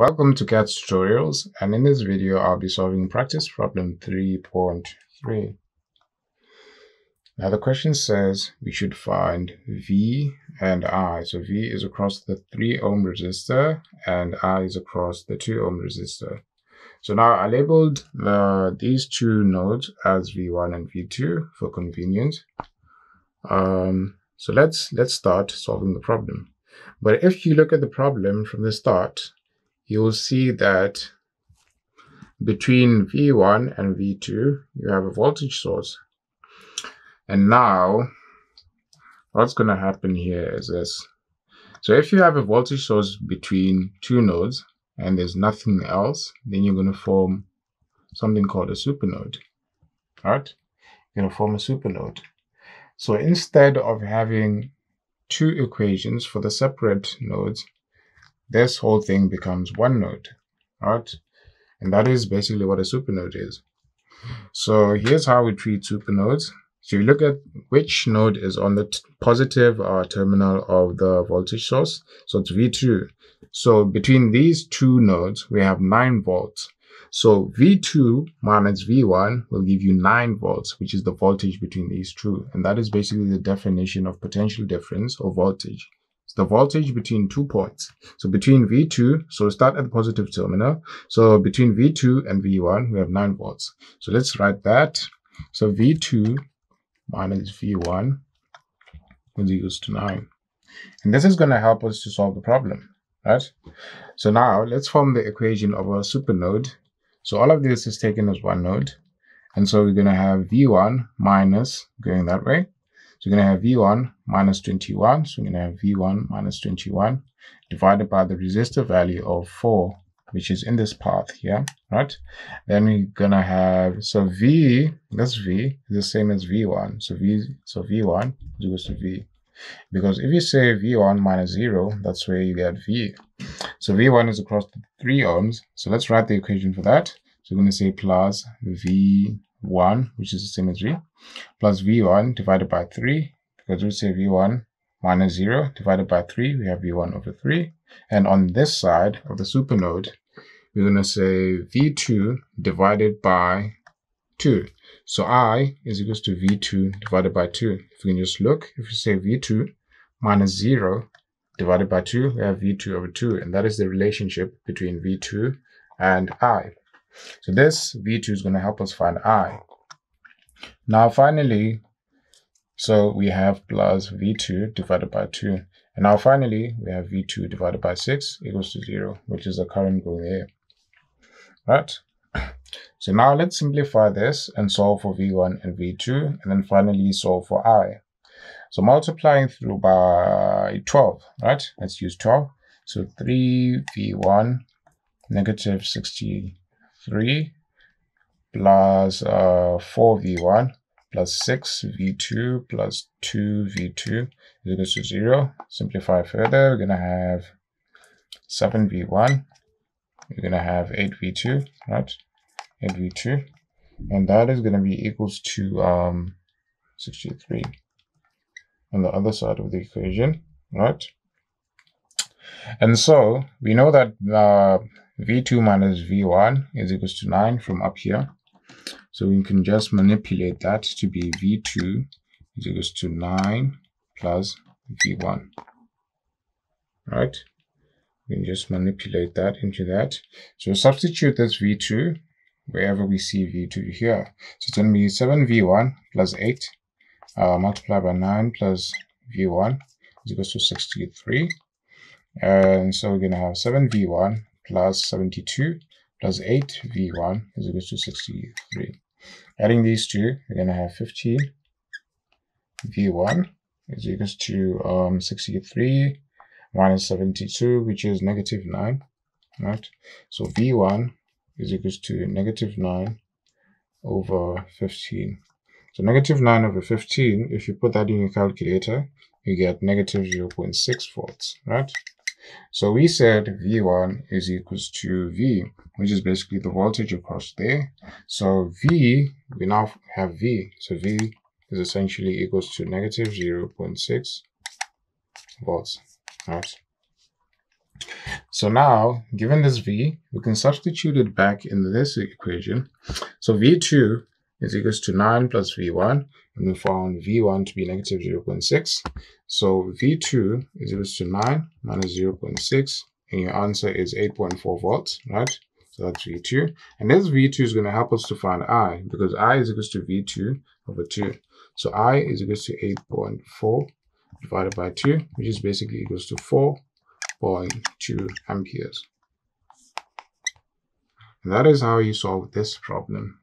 Welcome to Khetz tutorials and in this video I'll be solving practice problem 3.3. Now the question says we should find V and I. So V is across the 3 ohm resistor and I is across the 2 ohm resistor. So now I labeled uh, these two nodes as V1 and V2 for convenience. Um, so let's let's start solving the problem. But if you look at the problem from the start, you will see that between V1 and V2, you have a voltage source. And now, what's going to happen here is this. So if you have a voltage source between two nodes and there's nothing else, then you're going to form something called a supernode. All right? You're going to form a supernode. So instead of having two equations for the separate nodes, this whole thing becomes one node, right? And that is basically what a supernode is. So here's how we treat supernodes. So you look at which node is on the positive uh, terminal of the voltage source. So it's V2. So between these two nodes, we have 9 volts. So V2 minus V1 will give you 9 volts, which is the voltage between these two. And that is basically the definition of potential difference or voltage. It's the voltage between two points. So between V2, so start at the positive terminal. So between V2 and V1, we have 9 volts. So let's write that. So V2 minus V1 is equals to 9. And this is going to help us to solve the problem, right? So now let's form the equation of a supernode. So all of this is taken as one node. And so we're going to have V1 minus going that way so we're going to have V1 minus 21. So we're going to have V1 minus 21 divided by the resistor value of 4, which is in this path here, right? Then we're going to have, so V, this V is the same as V1. So V, so V1 is equals to V. Because if you say V1 minus 0, that's where you get V. So V1 is across the 3 ohms. So let's write the equation for that. So we're going to say plus V 1, which is the v, plus v1 divided by 3, because we say v1 minus 0 divided by 3, we have v1 over 3. And on this side of the supernode, we're going to say v2 divided by 2. So i is equals to v2 divided by 2. If we can just look, if we say v2 minus 0 divided by 2, we have v2 over 2. And that is the relationship between v2 and i. So this V2 is going to help us find I. Now finally, so we have plus V2 divided by 2. And now finally, we have V2 divided by 6 equals to 0, which is the current going here. Right? So now let's simplify this and solve for V1 and V2, and then finally solve for I. So multiplying through by 12, right? Let's use 12. So 3V1 negative 60 3 plus uh, 4v1 plus 6v2 plus 2v2 is equal to 0. Simplify further, we're going to have 7v1. We're going to have 8v2, right? 8v2. And that is going to be equals to um, 63 on the other side of the equation, right? And so we know that uh, v2 minus v1 is equals to 9 from up here. So we can just manipulate that to be v2 is equals to 9 plus v1. Right? We can just manipulate that into that. So substitute this v2 wherever we see v2 here. So it's going to be 7v1 plus 8 uh, multiplied by 9 plus v1 is equals to 63. And so we're going to have 7v1 plus 72 plus 8v1 is equal to 63. Adding these two, we're going to have 15 v1 is equals to um, 63 minus 72, which is negative 9. Right? So v1 is equals to negative 9 over 15. So negative 9 over 15, if you put that in your calculator, you get negative 0.6 volts, right? So we said V1 is equals to V, which is basically the voltage across there. So V, we now have V. So V is essentially equals to negative 0.6 volts. Right. So now, given this V, we can substitute it back in this equation. So V2 is equals to 9 plus V1, and we found V1 to be negative 0.6. So V2 is equals to 9 minus 0.6, and your answer is 8.4 volts, right? So that's V2. And this V2 is going to help us to find I, because I is equals to V2 over 2. So I is equals to 8.4 divided by 2, which is basically equals to 4.2 amperes. And that is how you solve this problem.